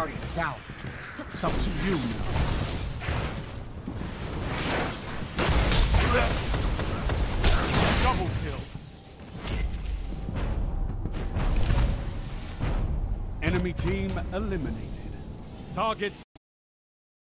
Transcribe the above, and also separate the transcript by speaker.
Speaker 1: Guardian down. It's up to you now. Double kill. Enemy team eliminated. Targets